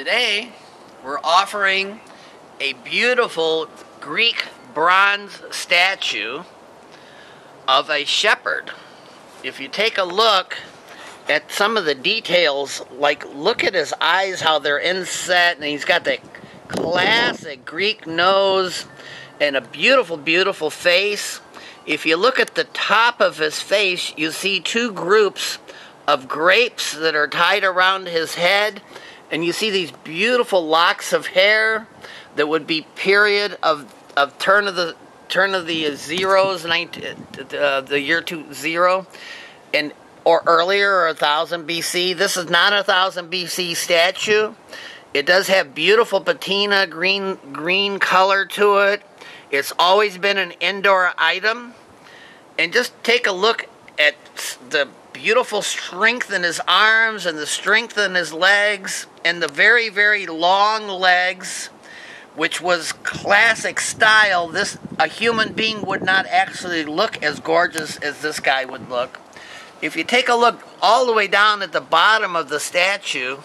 Today, we're offering a beautiful Greek bronze statue of a shepherd. If you take a look at some of the details, like look at his eyes, how they're inset, and he's got the classic Greek nose and a beautiful, beautiful face. If you look at the top of his face, you see two groups of grapes that are tied around his head and you see these beautiful locks of hair that would be period of of turn of the turn of the zeros, 19, uh, the year two zero, and or earlier or a thousand BC. This is not a thousand BC statue. It does have beautiful patina, green green color to it. It's always been an indoor item. And just take a look at the beautiful strength in his arms and the strength in his legs and the very, very long legs, which was classic style. This a human being would not actually look as gorgeous as this guy would look. If you take a look all the way down at the bottom of the statue,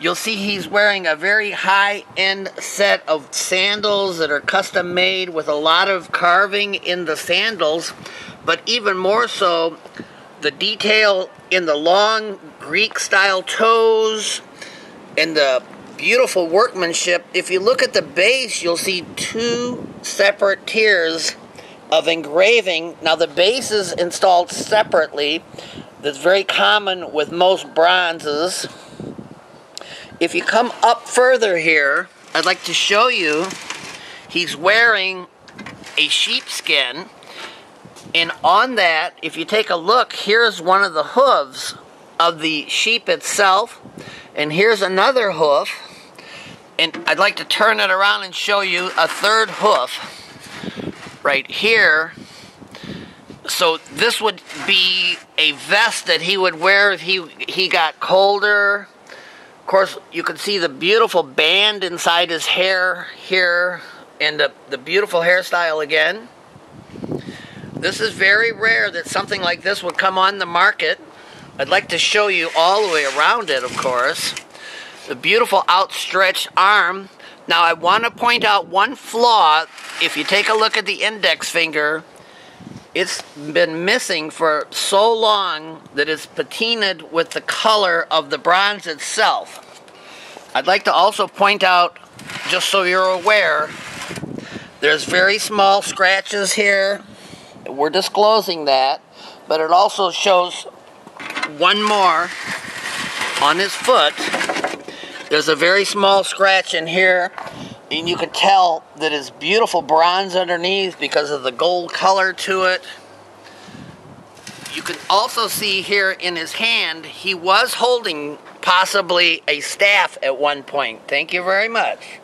you'll see he's wearing a very high-end set of sandals that are custom made with a lot of carving in the sandals, but even more so, the detail in the long Greek style toes and the beautiful workmanship. If you look at the base, you'll see two separate tiers of engraving. Now, the base is installed separately. That's very common with most bronzes. If you come up further here, I'd like to show you he's wearing a sheepskin and on that, if you take a look, here's one of the hooves of the sheep itself. And here's another hoof. And I'd like to turn it around and show you a third hoof right here. So this would be a vest that he would wear if he, he got colder. Of course, you can see the beautiful band inside his hair here and the, the beautiful hairstyle again. This is very rare that something like this would come on the market. I'd like to show you all the way around it, of course. The beautiful outstretched arm. Now, I want to point out one flaw. If you take a look at the index finger, it's been missing for so long that it's patinaed with the color of the bronze itself. I'd like to also point out, just so you're aware, there's very small scratches here we're disclosing that, but it also shows one more on his foot. There's a very small scratch in here, and you can tell that it's beautiful bronze underneath because of the gold color to it. You can also see here in his hand, he was holding possibly a staff at one point. Thank you very much.